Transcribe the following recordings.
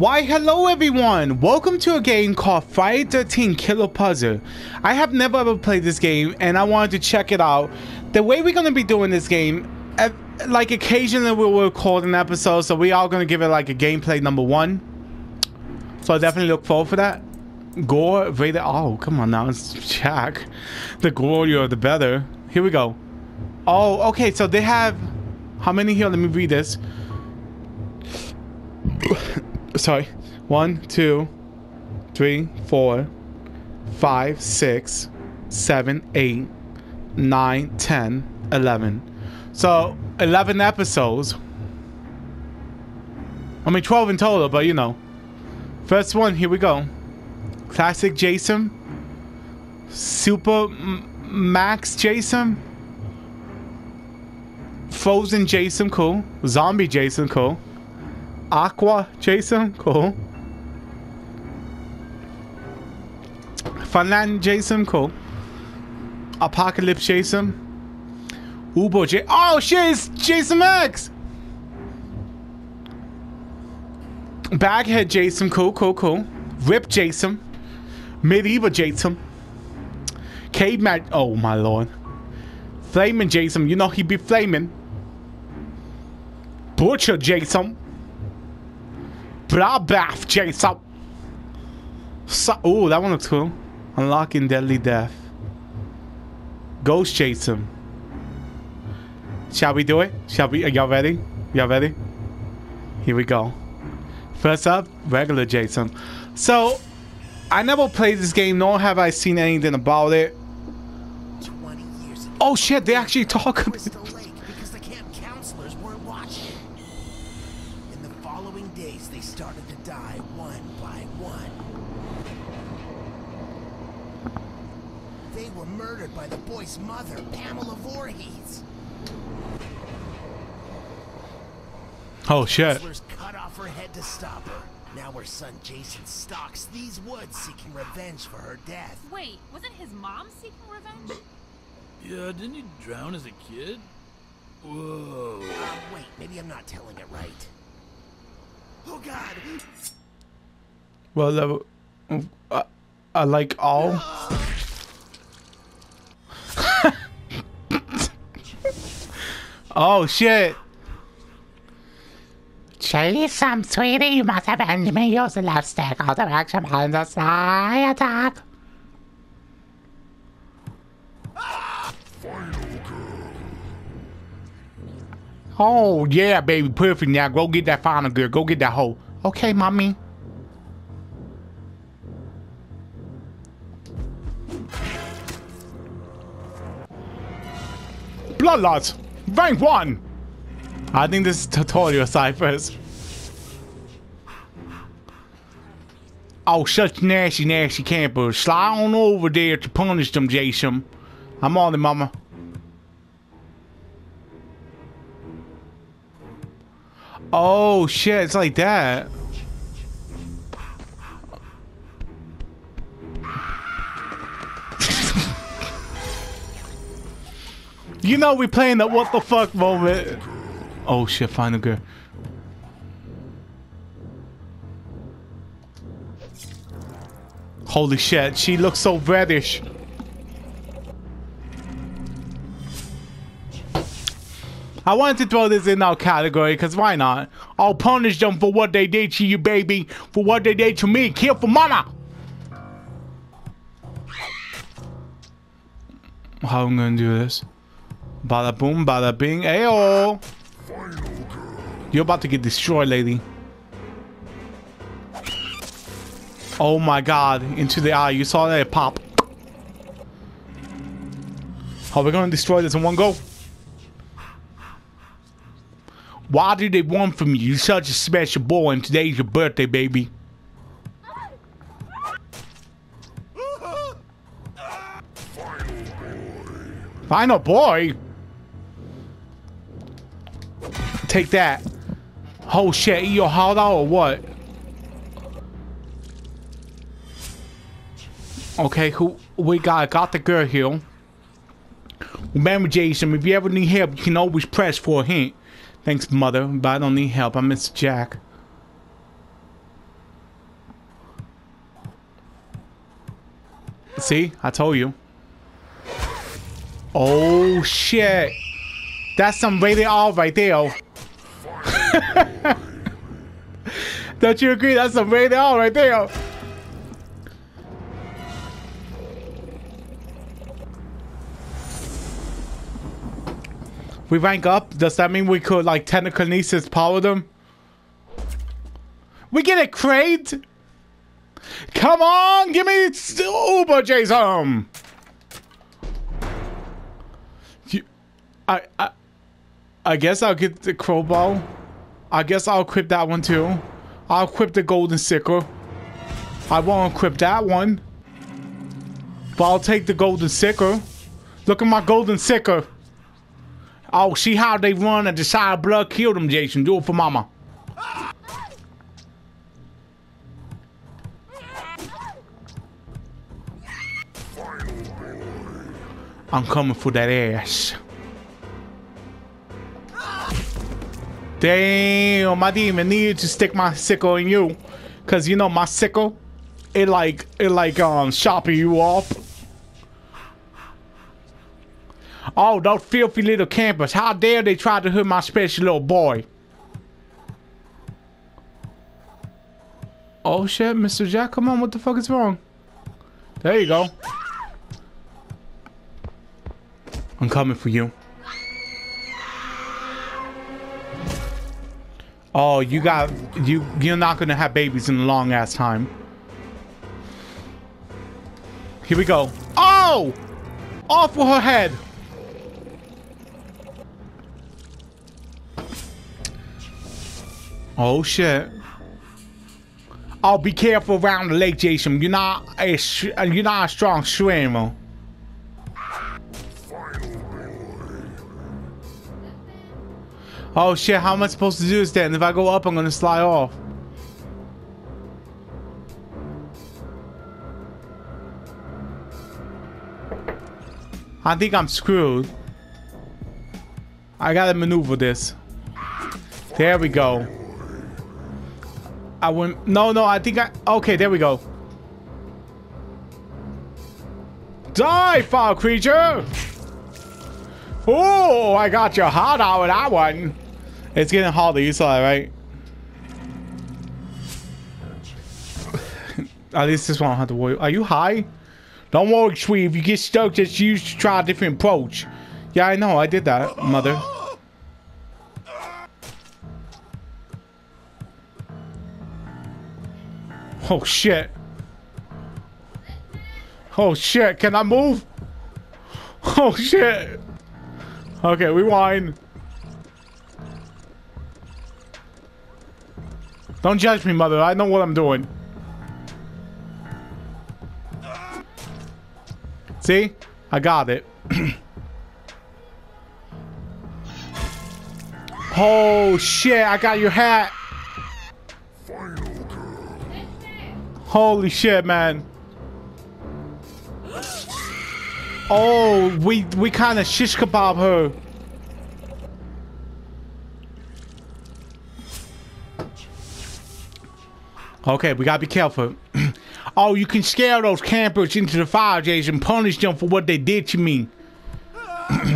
Why, hello everyone! Welcome to a game called Friday 13 Killer Puzzle. I have never ever played this game and I wanted to check it out. The way we're going to be doing this game, like occasionally we will record an episode, so we are going to give it like a gameplay number one. So I definitely look forward for that. Gore, Vader, oh, come on now, it's Jack. The gorier, the better. Here we go. Oh, okay, so they have, how many here? Let me read this. Sorry. One, two, three, four, five, six, seven, eight, nine, ten, eleven. So, 11 episodes. I mean, 12 in total, but you know. First one, here we go. Classic Jason. Super Max Jason. Frozen Jason, cool. Zombie Jason, cool. Aqua Jason, cool. Funland Jason, cool. Apocalypse Jason. Ubo J. Oh shit, Jason X! Baghead Jason, cool, cool, cool. Rip Jason. Medieval Jason. Caveman. Oh my lord. Flaming Jason, you know he be flaming. Butcher Jason. Bloodbath Jason. So, oh, that one looks cool. Unlocking Deadly Death. Ghost Jason. Shall we do it? Shall we? Are y'all ready? Y'all ready? Here we go. First up, regular Jason. So, I never played this game, nor have I seen anything about it. Oh shit, they actually talk about mother, Pamela Voorhees. Oh shit. Counselors cut off her head to stop her. Now her son Jason stalks these woods seeking revenge for her death. Wait, wasn't his mom seeking revenge? Yeah, didn't he drown as a kid? Whoa. Uh, wait, maybe I'm not telling it right. Oh god! Well, uh, uh, I like all. Oh shit. Chase some sweetie, you must avenge me. Use the left stick, all direction behind the side attack. Oh yeah, baby, perfect. Now go get that final girl. Go get that hoe. Okay, mommy. Bloodlust, rank one. I think this is tutorial ciphers. Oh, such nasty, nasty campers. Slide on over there to punish them, Jason. I'm on it, mama. Oh shit, it's like that. You know we playing the what the fuck moment. Oh shit, find the girl. Holy shit, she looks so reddish. I wanted to throw this in our category because why not? I'll punish them for what they did to you, baby. For what they did to me. Kill for mama. How am I'm gonna do this? Bada boom, bada bing. Ayo. You're about to get destroyed, lady. Oh my god, into the eye. You saw that pop. How we gonna destroy this in one go? Why do they want from you? You're such a special boy, and today's your birthday, baby. Final boy? Take that. Oh shit, eat your heart out or what? Okay, who we got got the girl here. Remember, Jason, if you ever need help, you can always press for a hint. Thanks, mother, but I don't need help. I miss Jack. See? I told you. Oh, shit. That's some rated R right there. Don't you agree? That's some rated R right there. We rank up. Does that mean we could like telekinesis power them? We get a crate. Come on, give me Uber, Jason. You, I, I, I guess I'll get the crowbar. I guess I'll equip that one too. I'll equip the golden sickle. I won't equip that one. But I'll take the golden sickle. Look at my golden sickle. Oh, see how they run and decide blood killed them, Jason. Do it for mama. I'm coming for that ass. Damn, I didn't even need to stick my sickle in you. Cause you know my sickle, it like it like um chopping you off. Oh, those filthy little campers. How dare they try to hurt my special little boy. Oh shit, Mr. Jack, come on, what the fuck is wrong? There you go. I'm coming for you. Oh, you got you you're not gonna have babies in a long ass time. Here we go. Oh! Off with her head. Oh shit. Oh, be careful around the lake, Jason. You're not a you're not a strong swimmer. Oh shit, how am I supposed to do this then? If I go up, I'm gonna slide off. I think I'm screwed. I gotta maneuver this. There we go. I went. No, no, I think I. Okay, there we go. Die, foul creature! Oh, I got your heart out with that one. It's getting harder, you saw it, right? At least this one I have to worry. Are you high? Don't worry, sweet. If you get stuck, just use to try a different approach. Yeah, I know. I did that, mother. Oh, shit. Oh, shit. Can I move? Oh, shit. Okay, rewind. Don't judge me, mother. I know what I'm doing. See? I got it. oh, shit. I got your hat. Holy shit, man. Oh, we we kind of shish kebab her. Okay, we gotta be careful. oh, you can scare those campers into the fire, Jason, and punish them for what they did to me.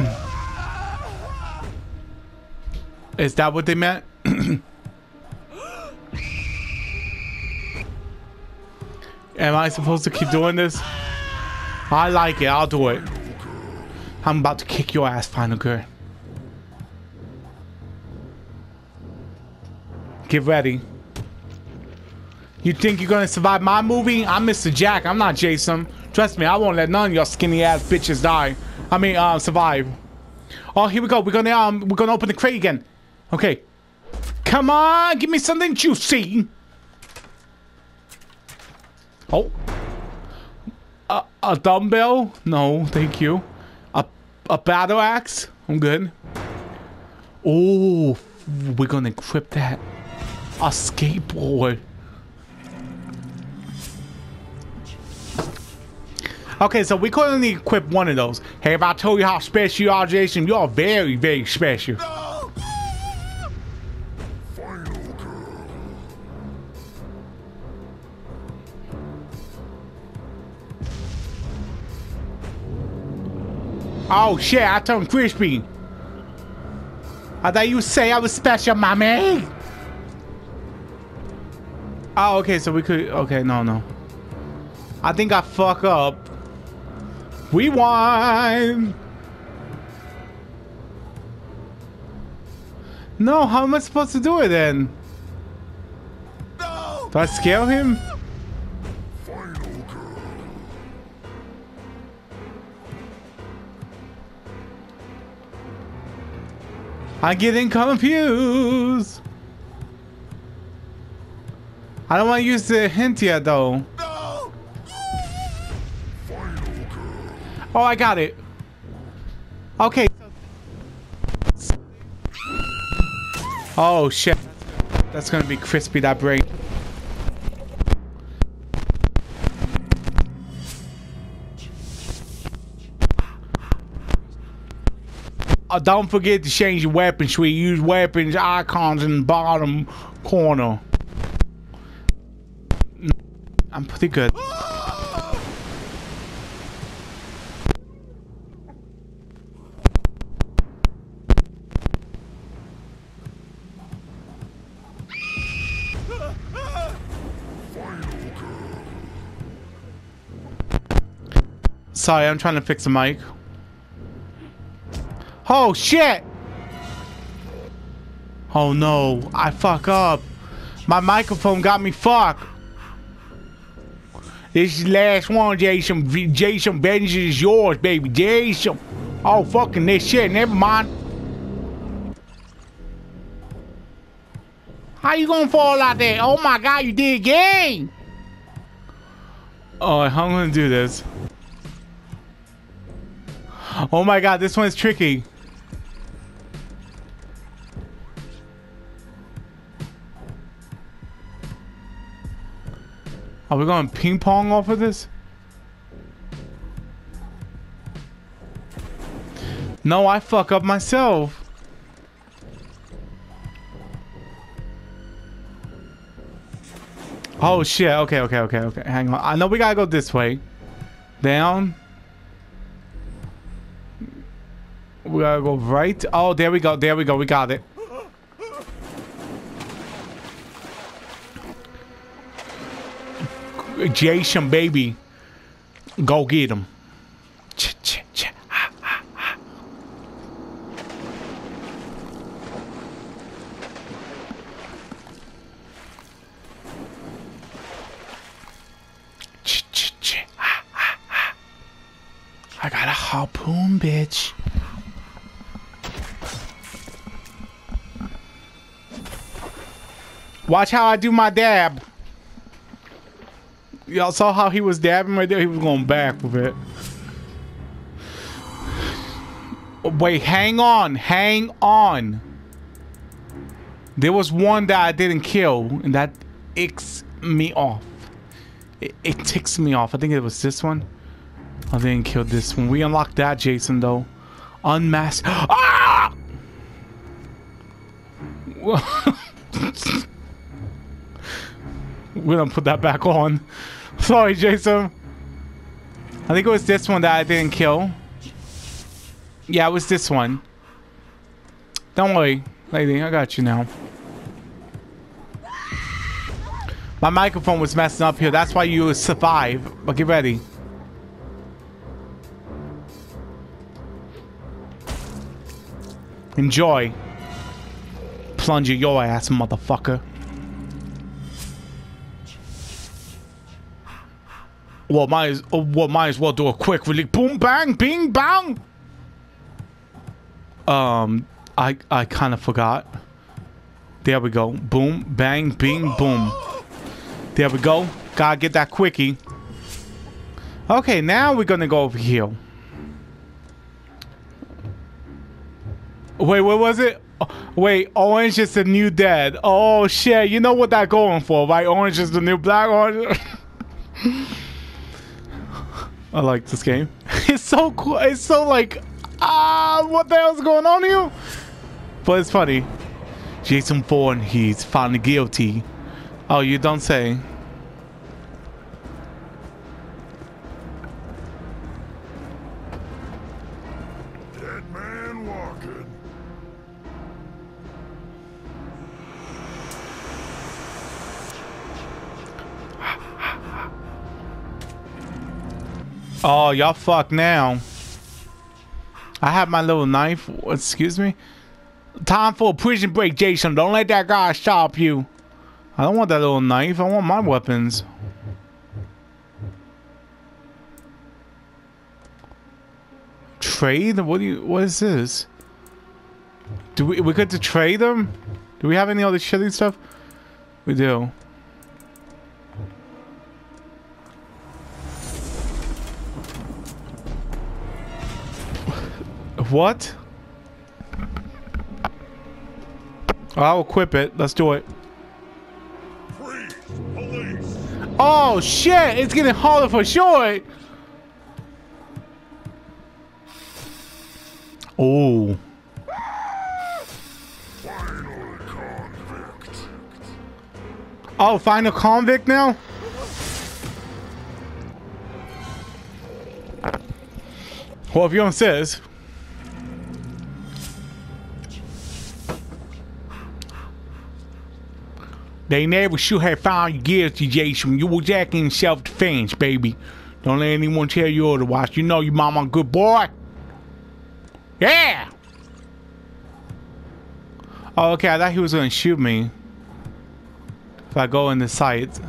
Is that what they meant? Am I supposed to keep doing this? I like it. I'll do it. I'm about to kick your ass, final girl. Get ready. You think you're gonna survive my movie? I'm Mr. Jack. I'm not Jason. Trust me, I won't let none of your skinny ass bitches die. I mean, uh, survive. Oh, here we go. We're gonna um, we're gonna open the crate again. Okay. Come on, give me something juicy. Oh. A, a dumbbell? No, thank you. A, a battle axe? I'm good. Oh, we're gonna equip that. A skateboard. Okay, so we could only equip one of those. Hey, if I told you how special you are, Jason, you are very, very special. Oh shit, I turned crispy. I thought you say I was special, mommy. Oh, okay, so we could. Okay, no, no. I think I fuck up. Rewind. No, how am I supposed to do it then? No! Do I scale him? I'm getting confused. I don't want to use the hint yet, though. Oh, I got it. Okay. Oh, shit. That's gonna be crispy, that brain. Uh, don't forget to change your weapon tree. Use weapons icons in the bottom corner. I'm pretty good. Sorry, I'm trying to fix the mic. Oh shit! Oh no, I fuck up. My microphone got me fucked. This is last one, Jason. Jason Vengeance is yours, baby. Jason. Oh, fucking this shit. Never mind. How you gonna fall out there? Oh my god, you did again! Oh, how am I gonna do this? Oh my god, this one's tricky. Are we going ping pong off of this? No, I fuck up myself. Oh shit, okay, okay, okay, okay. Hang on. I know we gotta go this way. Down. We gotta go right. Oh, there we go, there we go, we got it. Jason, baby. Go get him. Ch ch ch. Ah, ah, ah. Ah, ah, ah. I got a harpoon, bitch. Watch how I do my dab. Y'all saw how he was dabbing right there? He was going back with it. Wait, hang on. Hang on. There was one that I didn't kill, and that icks me off. It, it ticks me off. I think it was this one. I didn't kill this one. We unlocked that, Jason, though. Unmask. Ah! We're gonna put that back on. Sorry, Jason. I think it was this one that I didn't kill. Yeah, it was this one. Don't worry, lady. I got you now. My microphone was messing up here. That's why you survive. But get ready. Enjoy. Plunger your ass, motherfucker. Well, might as, uh, well, might as well do a quick release. Boom, bang, bing, bang. Um, I I kind of forgot. There we go. Boom, bang, bing, boom. There we go. Gotta get that quickie. Okay, now we're gonna go over here. Wait, what was it? Oh, Wait, orange is the new dead. Oh shit, you know what they're going for, right? Orange is the new black. Orange. I like this game. It's so cool. It's so like, ah, what the hell's going on here? But it's funny. Jason Bourne, he's found guilty. Oh, you don't say. Oh, y'all fuck now. I have my little knife. Excuse me. Time for a prison break, Jason. Don't let that guy stop you. I don't want that little knife. I want my weapons. Trade? What do you? What is this? Do we we get to trade them? Do we have any other shitty stuff? We do. What? I'll equip it. Let's do it. Oh shit! It's getting harder for sure. Oh. Final convict. Oh, find a convict now? Well, if you insist. They never should have found you guilty, Jason. You was acting in self-defense, baby. Don't let anyone tell you otherwise. You know your mama a good boy. Yeah! Oh, okay. I thought he was gonna shoot me. If I go in the sight.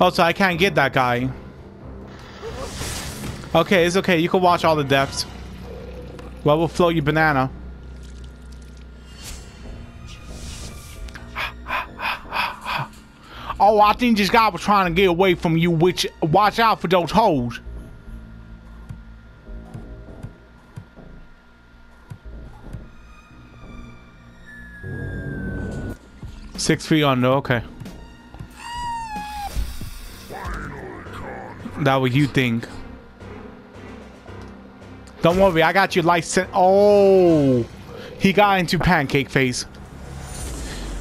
Oh, so I can't get that guy. Okay, it's okay. You can watch all the depths. Well, we'll float you banana. Oh, I think this guy was trying to get away from you, which watch out for those holes. Six feet under, okay. That what you think. Don't worry, I got your license. Oh, he got into pancake face.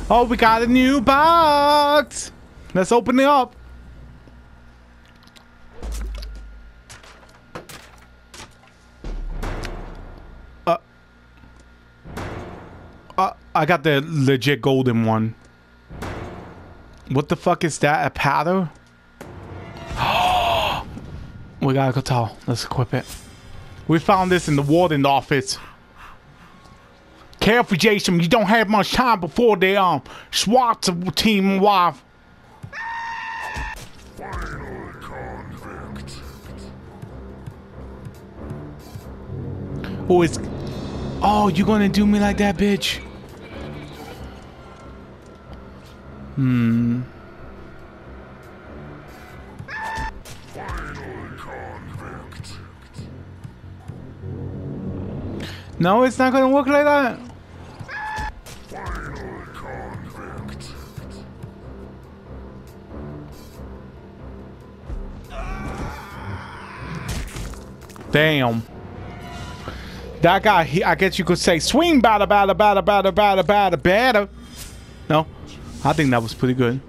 Oh, we got a new box. Let's open it up. Uh, uh, I got the legit golden one. What the fuck is that? A paddle? we gotta go tall. Let's equip it. We found this in the warden office. Careful, Jason. You don't have much time before the um SWAT team convict. Oh, it's. Oh, you gonna do me like that, bitch? Hmm. No, it's not gonna work like that. Damn. That guy, he, I guess you could say, swing batter, batter, batter, batter, batter, batter, batter. No, I think that was pretty good.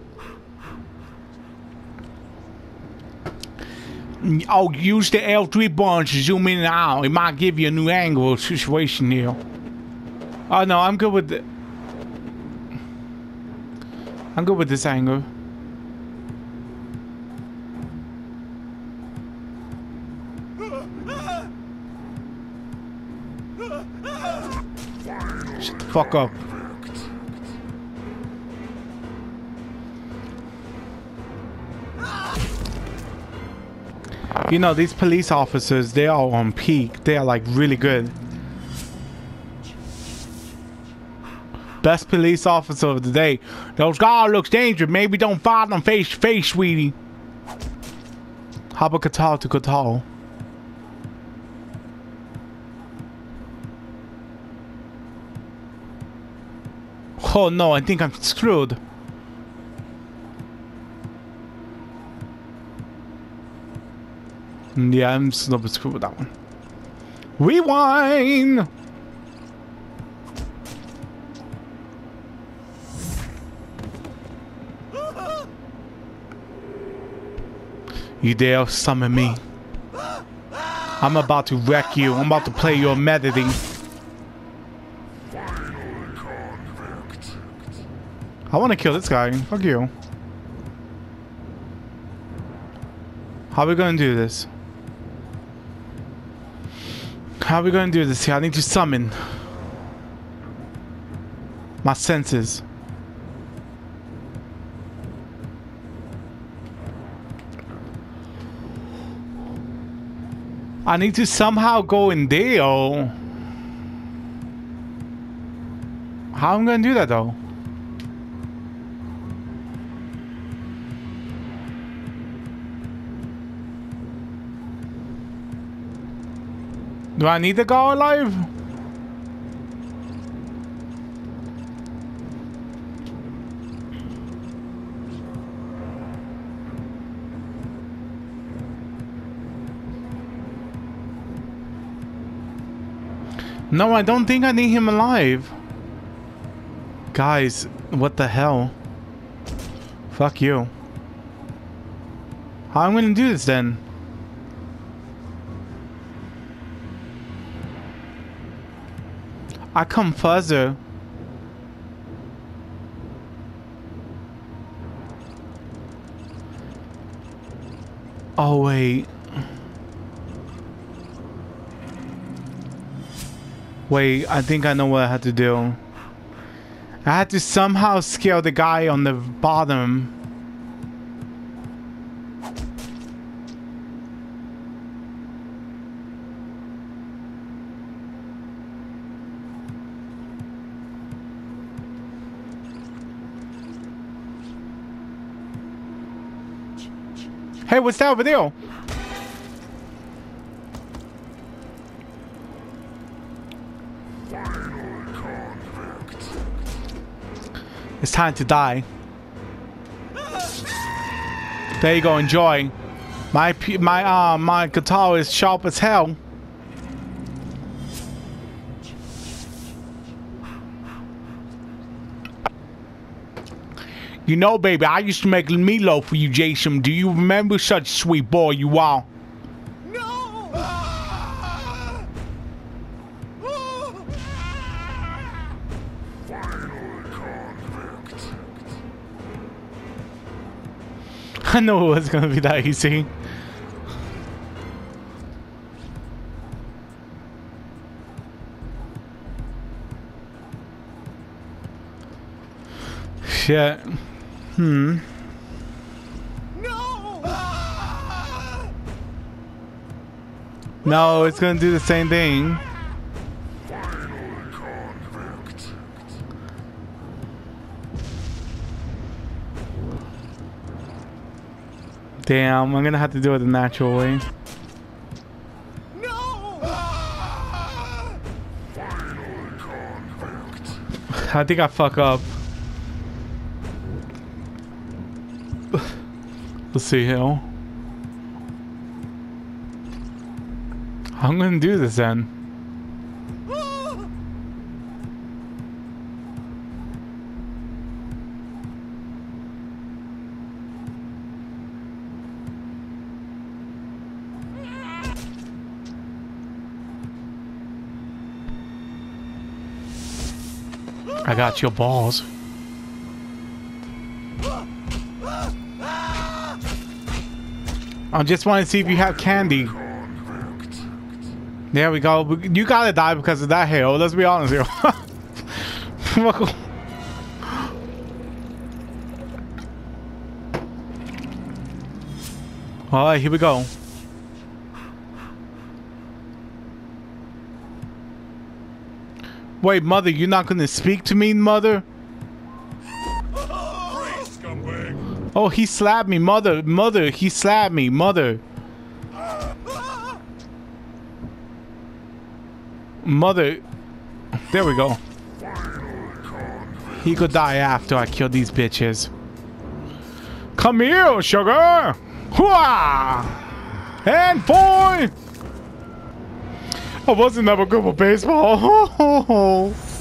Oh, use the L3 button to zoom in and out. It might give you a new angle situation here. Oh no, I'm good with the. I'm good with this angle. Shut the fuck up. You know, these police officers, they are on peak. They are like really good. Best police officer of the day. Those guy looks dangerous. Maybe don't fight them face to face, sweetie. How about guitar to guitar? Oh no, I think I'm screwed. Yeah, I'm not as cool with that one. Rewind! You dare summon me. I'm about to wreck you. I'm about to play your melody. I want to kill this guy. Fuck you. How are we going to do this? How are we gonna do this here? I need to summon my senses. I need to somehow go in there. How am I gonna do that though? Do I need to go alive? No, I don't think I need him alive. Guys, what the hell? Fuck you. How am I gonna do this then? I come further. Oh wait. Wait, I think I know what I had to do. I had to somehow scale the guy on the bottom. Hey, what's that over there? It's time to die. There you go, enjoy. My my uh my guitar is sharp as hell. You know, baby, I used to make meatloaf for you, Jason. Do you remember such sweet boy you are? No! I know it was gonna be that easy. Shit. Hmm. No! No, it's gonna do the same thing. Damn, I'm gonna have to do it the natural way. No! I think I fuck up. Let's see here. I'm gonna do this then. I got your balls. I just want to see if you have candy. There we go. You gotta die because of that hair. Let's be honest here. Alright, here we go. Wait, mother, you're not gonna speak to me, mother? Oh, he slapped me, mother, mother, he slapped me, mother. Mother. There we go. He could die after I kill these bitches. Come here, oh, sugar! Hooah! And boy! I wasn't ever good with baseball.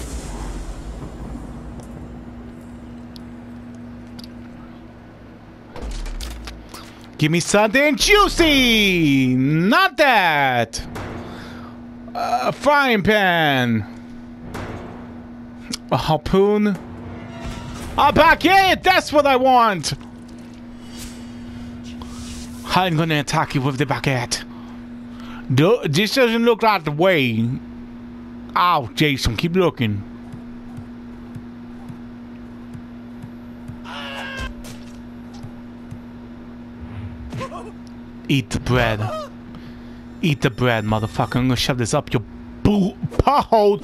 Give me something juicy! Not that! A frying pan! A harpoon? A baguette! That's what I want! I'm gonna attack you with the. Do- this doesn't look like the way. Ow, Jason, keep looking. Eat the bread. Eat the bread, motherfucker. I'm gonna shove this up your boo hole.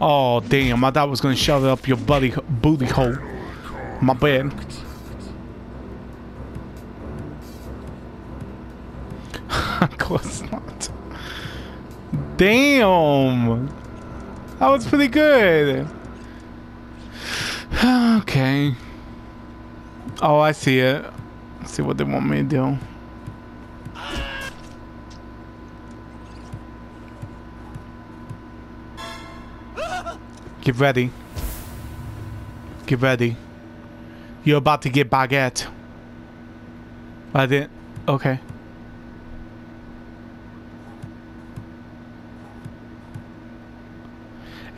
Oh, damn. I thought I was gonna shove it up your buddy booty hole. My bad. of course not. Damn. That was pretty good. okay. Oh, I see it. See what they want me to do. Get ready. Get ready. You're about to get baguette. I didn't. Okay.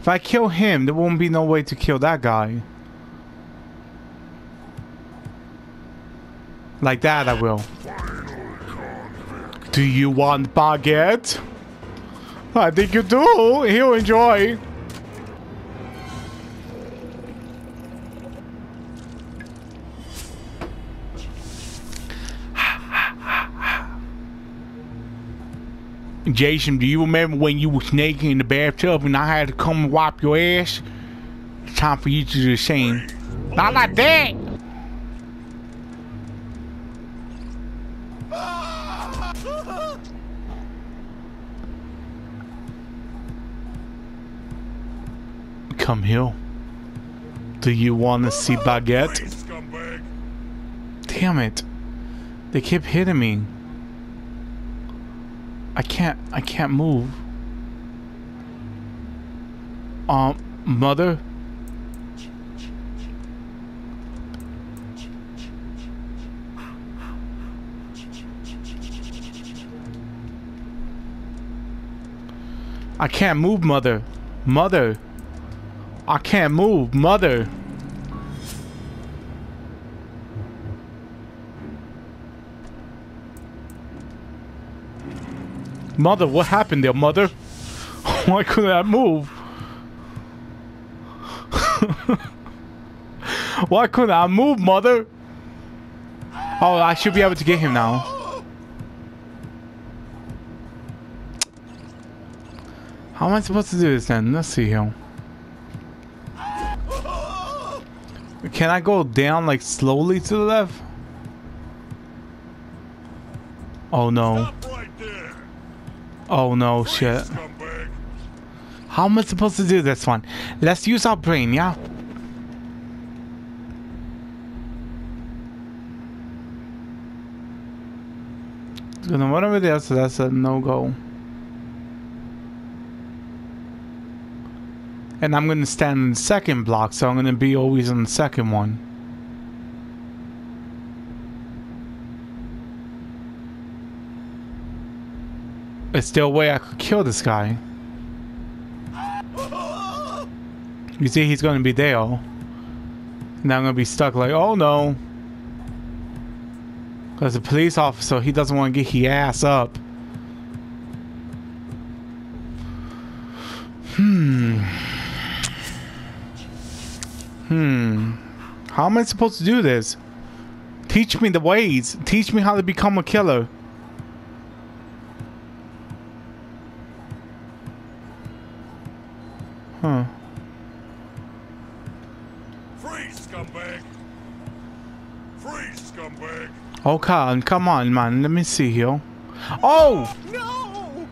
If I kill him, there won't be no way to kill that guy. Like that, I will. Do you want baguette? I think you do. He'll enjoy. Jason, do you remember when you was naked in the bathtub and I had to come and wipe your ass? It's time for you to do the same. Not like that! Come here. Do you want to see baguette? Damn it. They keep hitting me. I can't I can't move. Um mother? I can't move, mother. Mother. I can't move, mother. Mother, what happened there, mother? Why couldn't I move? Why couldn't I move, mother? Oh, I should be able to get him now. How am I supposed to do this then? Let's see here. Can I go down like slowly to the left? Oh no. Oh no, shit. How am I supposed to do this one? Let's use our brain, yeah? It's gonna run over there, so that's a no-go. And I'm gonna stand in the second block, so I'm gonna be always on the second one. Is there a way I could kill this guy? You see, he's gonna be there. Now I'm gonna be stuck like, oh no. Because the police officer, he doesn't want to get his ass up. Hmm. Hmm. How am I supposed to do this? Teach me the ways. Teach me how to become a killer. Oh, come, come on, man. Let me see here. Oh! No!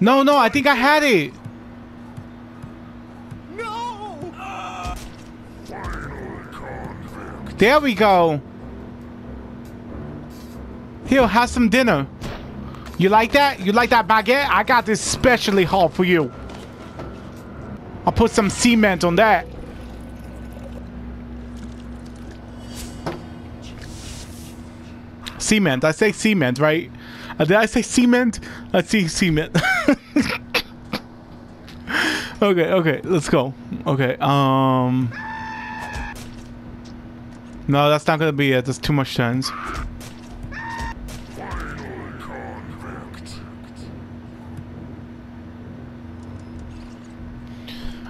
No, no, I think I had it. No! There we go. Here, have some dinner. You like that? You like that baguette? I got this specially hot for you. I'll put some cement on that. Cement. I say cement, right? Uh, did I say cement? I see cement. okay, okay, let's go. Okay, um... No, that's not gonna be it. That's too much turns.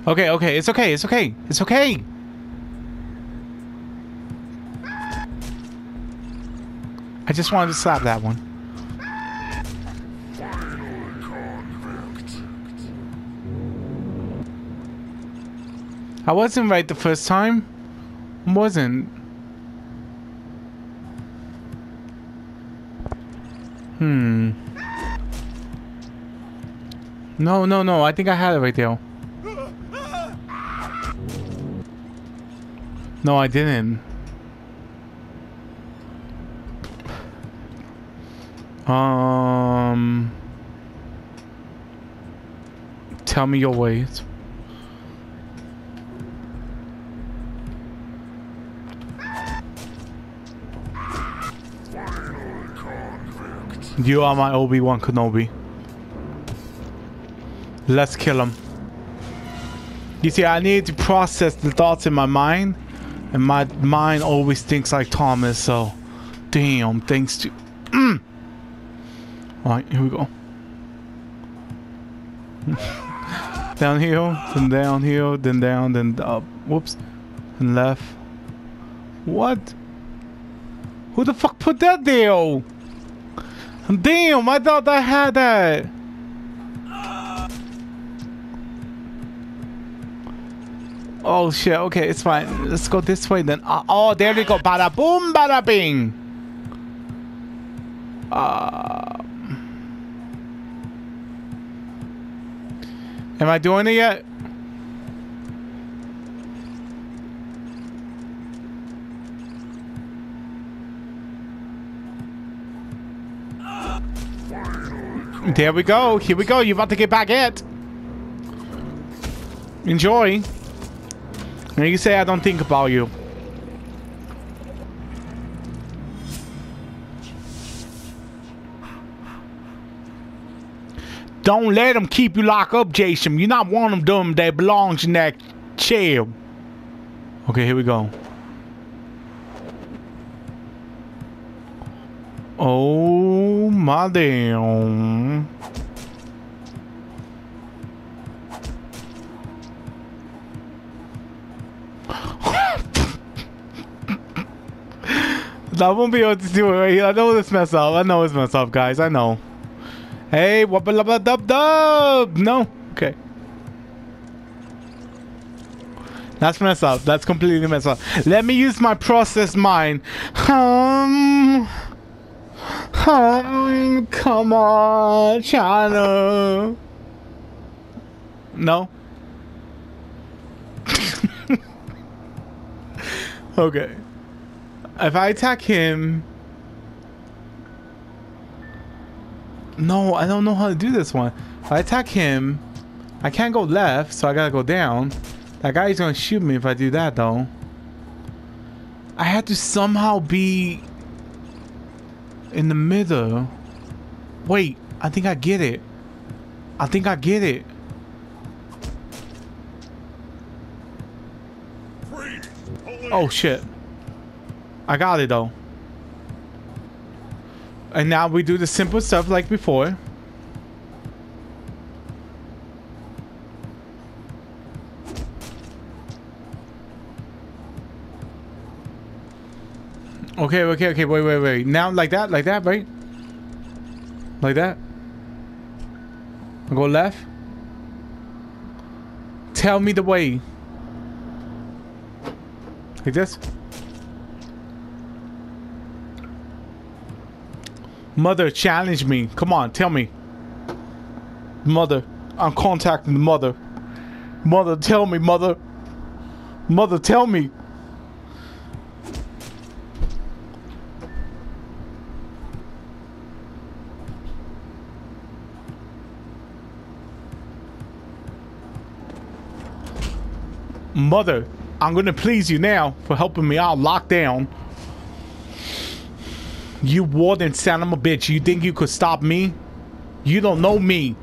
Okay, okay, it's okay, it's okay, it's okay. I just wanted to slap that one. I wasn't right the first time. Wasn't. Hmm. No, no, no. I think I had it right there. No, I didn't. Um. Tell me your ways. You are my Obi-Wan Kenobi. Let's kill him. You see, I need to process the thoughts in my mind, and my mind always thinks like Thomas, so... Damn, thanks to... Mm. Alright, here we go. downhill, then down here, then down, then up. Whoops. And left. What? Who the fuck put that there? Damn, I thought I had that. Oh shit, okay, it's fine. Let's go this way then. Uh, oh, there we go. Bada boom, bada bing. Uh, am I doing it yet? There we go. Here we go. You're about to get back at. Enjoy. You say I don't think about you. Don't let them keep you locked up, Jason. You're not one of them that belongs in that chair. Okay, here we go. Oh my damn. I won't be able to do it. I know this mess up. I know it's mess up, guys. I know. Hey, wubba lubba dub dub. No. Okay. That's messed up. That's completely messed up. Let me use my process mind. Um. Um. Come on, China. No. okay. If I attack him... No, I don't know how to do this one. If I attack him, I can't go left, so I gotta go down. That guy's gonna shoot me if I do that, though. I had to somehow be in the middle. Wait, I think I get it. I think I get it. Oh, shit. I got it, though. And now we do the simple stuff like before. Okay, okay, okay, wait, wait, wait. Now like that, like that, right? Like that. I go left. Tell me the way. Like this. Mother, challenge me. Come on, tell me. Mother, I'm contacting the mother. Mother, tell me, mother. Mother, tell me. Mother, I'm gonna please you now for helping me out lockdown. You warden son of a bitch. You think you could stop me? You don't know me.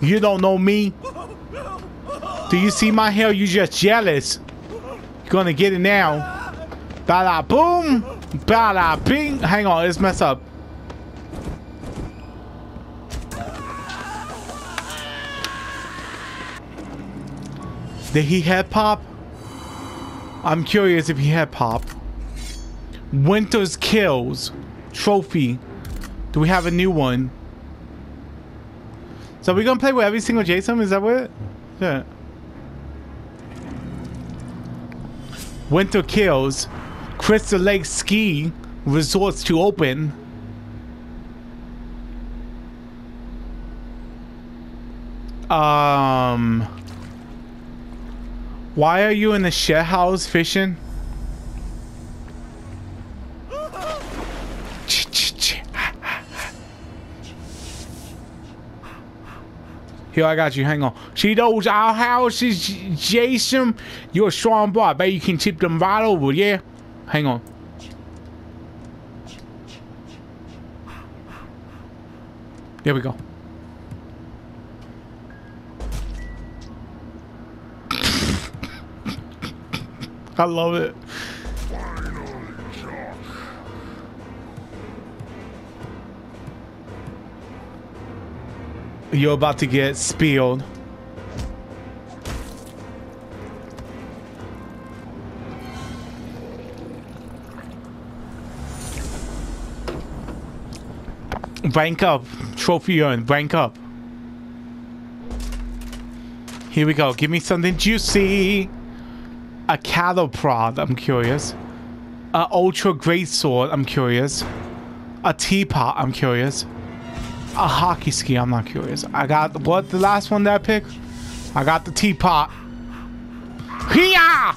You don't know me. Do you see my hair? You just jealous. You're gonna get it now. Bada boom. Bada bing. Hang on, let's mess up. Did he head pop? I'm curious if he had pop. Winter's Kills trophy. Do we have a new one? So we gonna play with every single Jason? Is that what? Yeah. Winter Kills. Crystal Lake Ski Resorts to open. Um. Why are you in the shed house fishing? Here, I got you. Hang on. See those outhouses, Jason? You're a strong boy. I bet you can tip them right over, yeah? Hang on. There we go. I love it. You're about to get spilled. Rank up. Trophy earned. Rank up. Here we go. Give me something juicy. A cattle prod. I'm curious. A ultra great sword. I'm curious. A teapot. I'm curious. A hockey ski. I'm not curious. I got what the last one that I picked. I got the teapot. Hiya!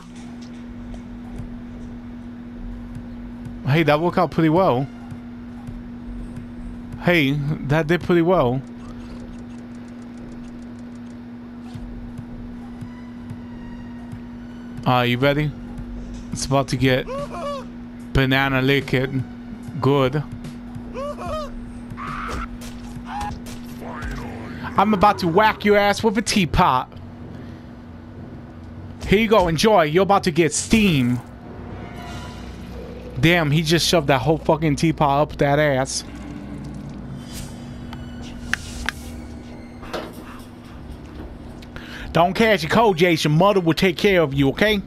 Hey, that worked out pretty well. Hey, that did pretty well. Are you ready? It's about to get banana liquid good. I'm about to whack your ass with a teapot. Here you go, enjoy. You're about to get steam. Damn, he just shoved that whole fucking teapot up that ass. Don't catch a cold, Jason. Mother will take care of you, okay?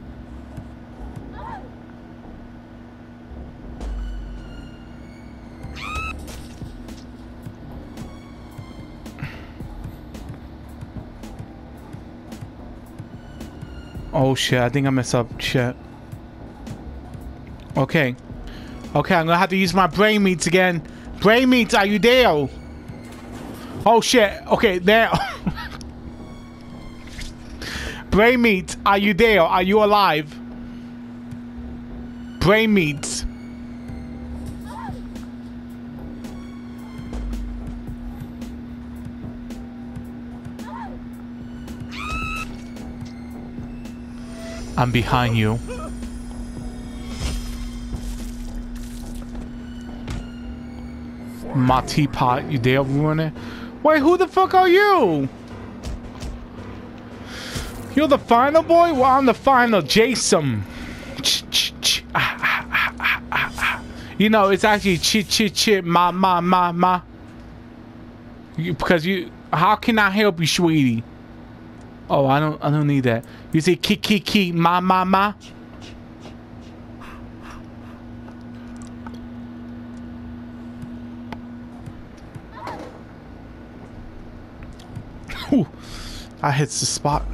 Oh shit, I think I messed up shit. Okay. Okay, I'm gonna have to use my brain meats again. Brain meats, are you there? Oh shit, okay, there. brain meats, are you there? Are you alive? Brain meats. I'm behind you. My teapot, you dare ruin it? Wait, who the fuck are you? You're the final boy? Well, I'm the final Jason. Ch ch ch. Ah, ah, ah, ah, ah, ah. You know, it's actually chi chi chi ma ma ma ma. You, because you, how can I help you, sweetie? Oh, I don't, I don't need that. You say ki ki ki ma ma ma. Ooh, I hits the spot.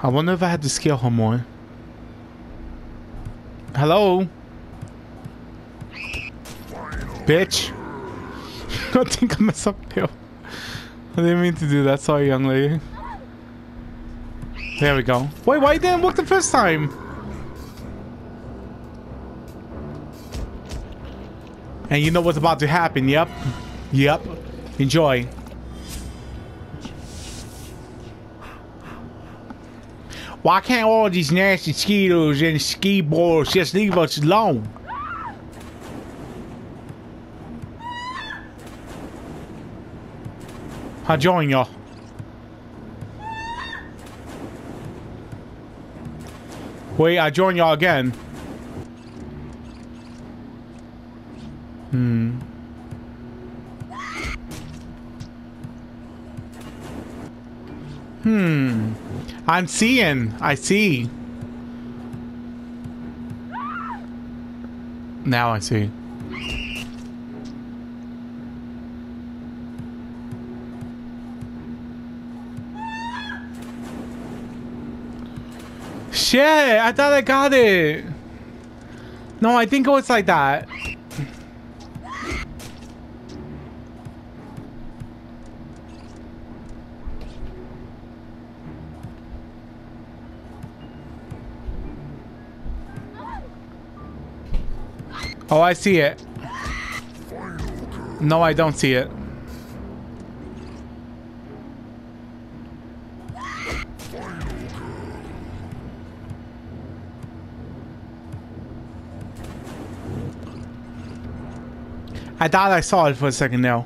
I wonder if I had to scale her more. Hello? Bitch. I think I messed up here. I didn't mean to do that. Sorry, young lady. There we go. Wait, why didn't work the first time? And you know what's about to happen. Yep. Yep. Enjoy. Why can't all these nasty skiers and ski boards just leave us alone? I join y'all. Wait, I join y'all again. Hmm. Hmm. I'm seeing. I see. Now I see. Shit, I thought I got it. No, I think it was like that. Oh, I see it. No, I don't see it. I thought I saw it for a second now.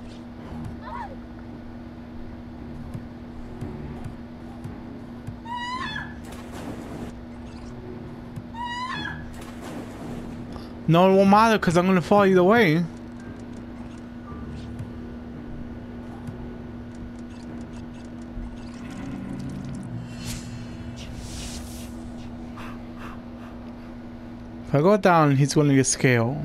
No, it won't matter because I'm gonna fall either way. If I go down, he's gonna get scale.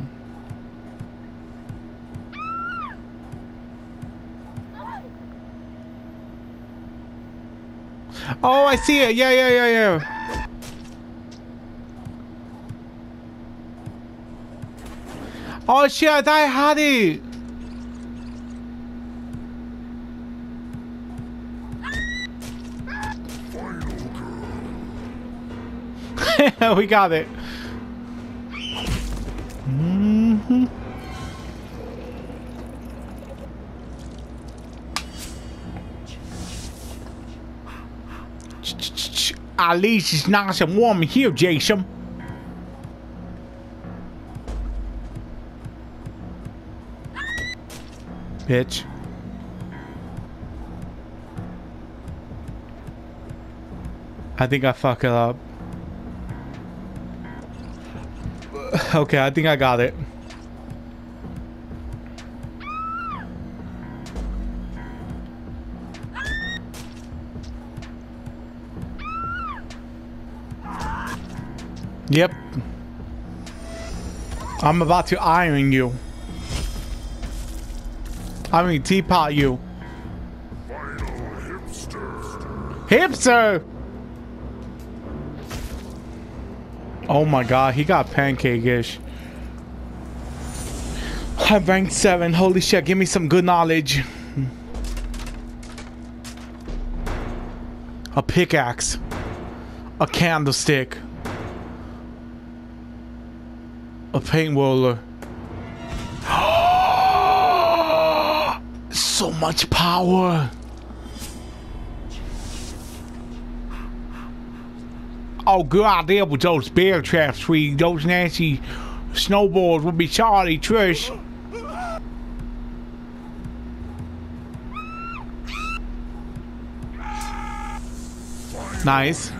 Oh, I see it. Yeah, yeah, yeah, yeah. Oh shit, I had it. we got it. Mhm. At least it's nice and warm here, Jason. Bitch. I think I fuck it up. Okay, I think I got it. Yep. I'm about to iron you. I mean, teapot you. Hipster! Oh my god, he got pancake-ish. I'm ranked 7. Holy shit, give me some good knowledge. A pickaxe. A candlestick. A paint roller. so much power. Oh, good idea with those bear traps, sweetie. Those nasty snowballs would be Charlie, Trish. Nice.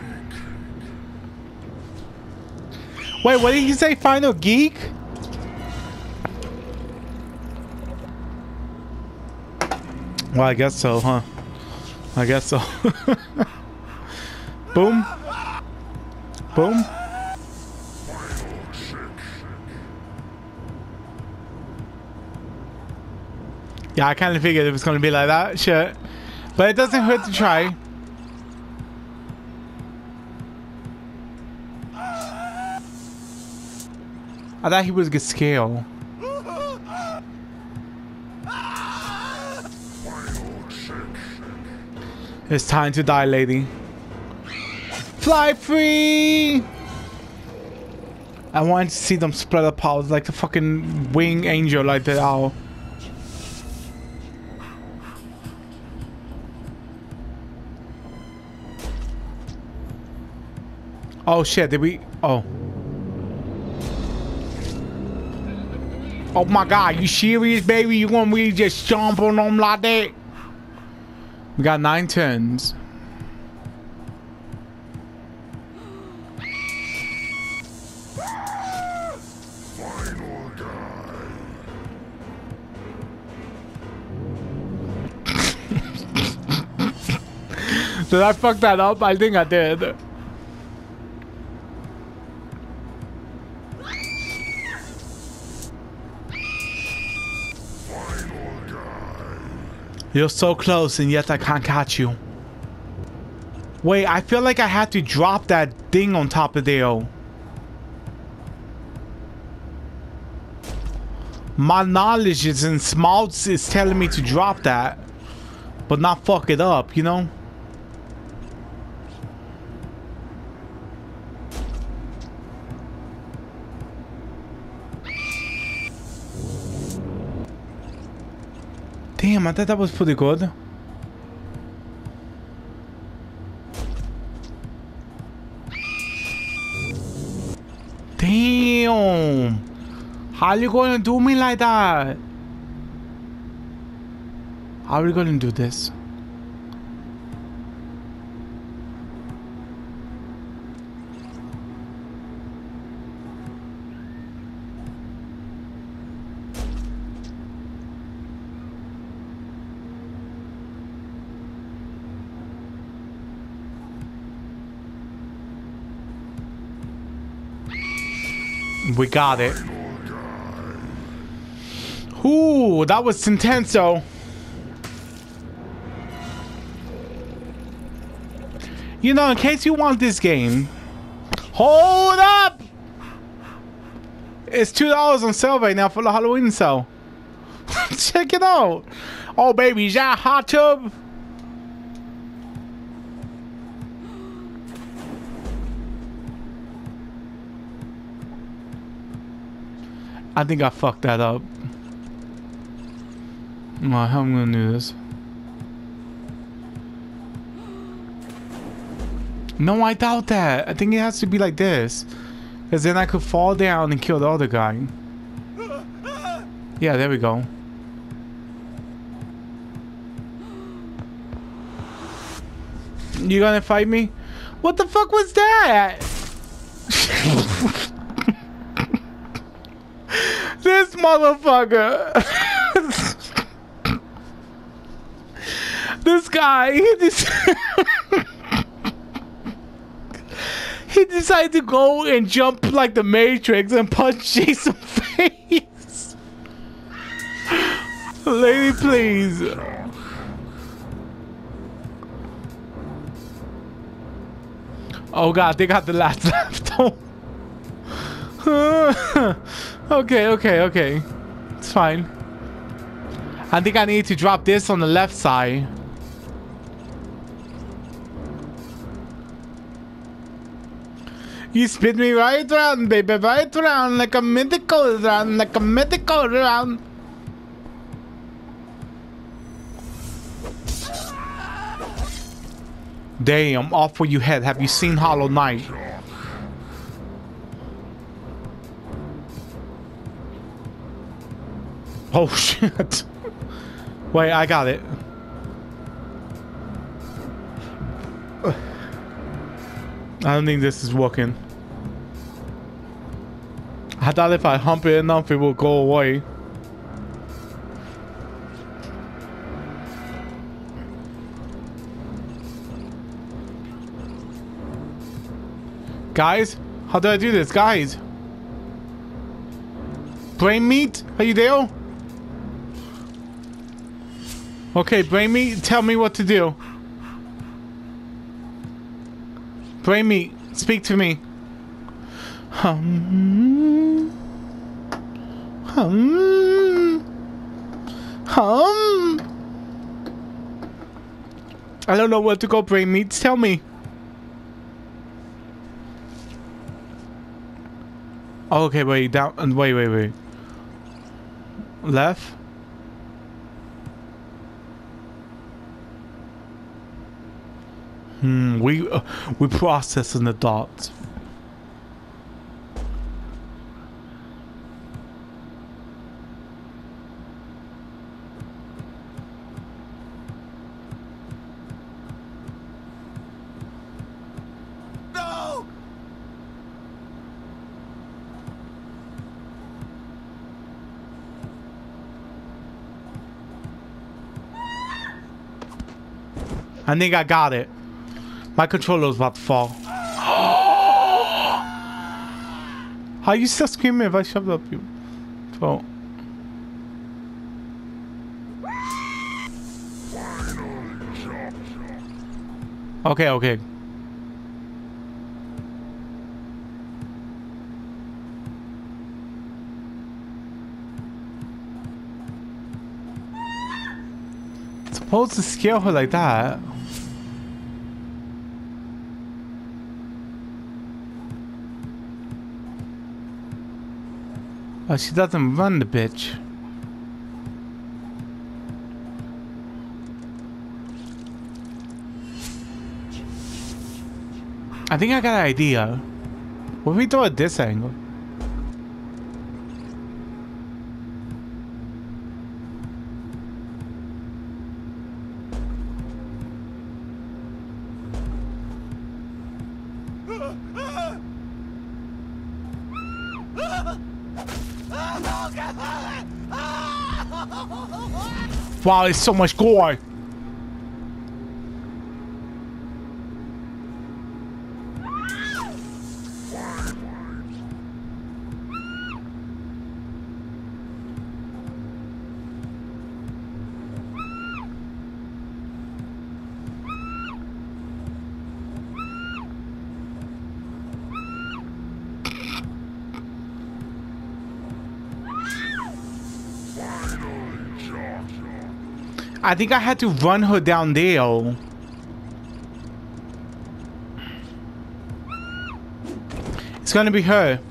Wait, what did you say? Final geek? Well, I guess so, huh? I guess so. Boom. Boom. Yeah, I kind of figured it was going to be like that. Shit. But it doesn't hurt to try. I thought he was a scale. It's time to die, lady. Fly free! I wanted to see them spread out like the fucking wing angel like the owl. Oh shit, did we oh. Oh my god, you serious baby? You gonna really just jump on them like that? We got nine turns. Did I fuck that up? I think I did. You're so close and yet I can't catch you. Wait, I feel like I had to drop that thing on top of there. My knowledge is in smalls is telling me to drop that. But not fuck it up, you know? Damn, I thought that was pretty good. Damn! How you gonna do me like that? How are we gonna do this? We got it. Ooh, that was intenso. You know, in case you want this game, hold up! It's two dollars on sale right now for the Halloween sale. Check it out. Oh baby, is that hot tub? I think I fucked that up. Alright, how am I gonna do this? No, I doubt that. I think it has to be like this. Because then I could fall down and kill the other guy. Yeah, there we go. You gonna fight me? What the fuck was that? this motherfucker. this guy, he just he decided to go and jump like the Matrix and punch Jason face. Lady, please. Oh god, they got the last left. okay, okay, okay. It's fine. I think I need to drop this on the left side. You spin me right around, baby, right around like a mythical round, like a mythical round. Damn, off where you head. Have you seen Hollow Knight? Oh shit. Wait, I got it. I don't think this is working. I thought if I hump it enough, it will go away. Guys, how do I do this? Guys! Brain meat, are you there? Okay, brain me. tell me what to do. Brain me. speak to me. Hum. Hum. Hum. I don't know where to go, brain meat. Tell me. Okay, wait, down, and wait, wait, wait. Left. Hmm, we uh, we process an adult. No! I think I got it. My controller was about to fall. How you still screaming if I shoved up your throat? Okay, okay. Supposed to scare her like that. Oh, she doesn't run the bitch. I think I got an idea. What if we throw it this angle? Wow, it's so much gore. I think I had to run her down there. Oh. It's gonna be her.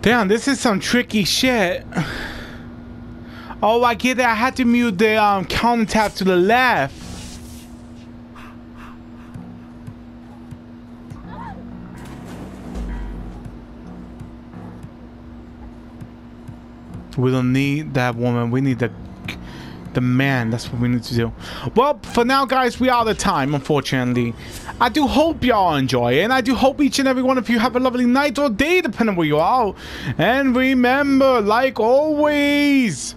Damn, this is some tricky shit. Oh, I get it. I had to mute the um, counter to the left. We don't need that woman. We need the the man. That's what we need to do. Well, for now, guys, we are out of time, unfortunately. I do hope y'all enjoy it, and I do hope each and every one of you have a lovely night or day, depending on where you are. And remember, like always,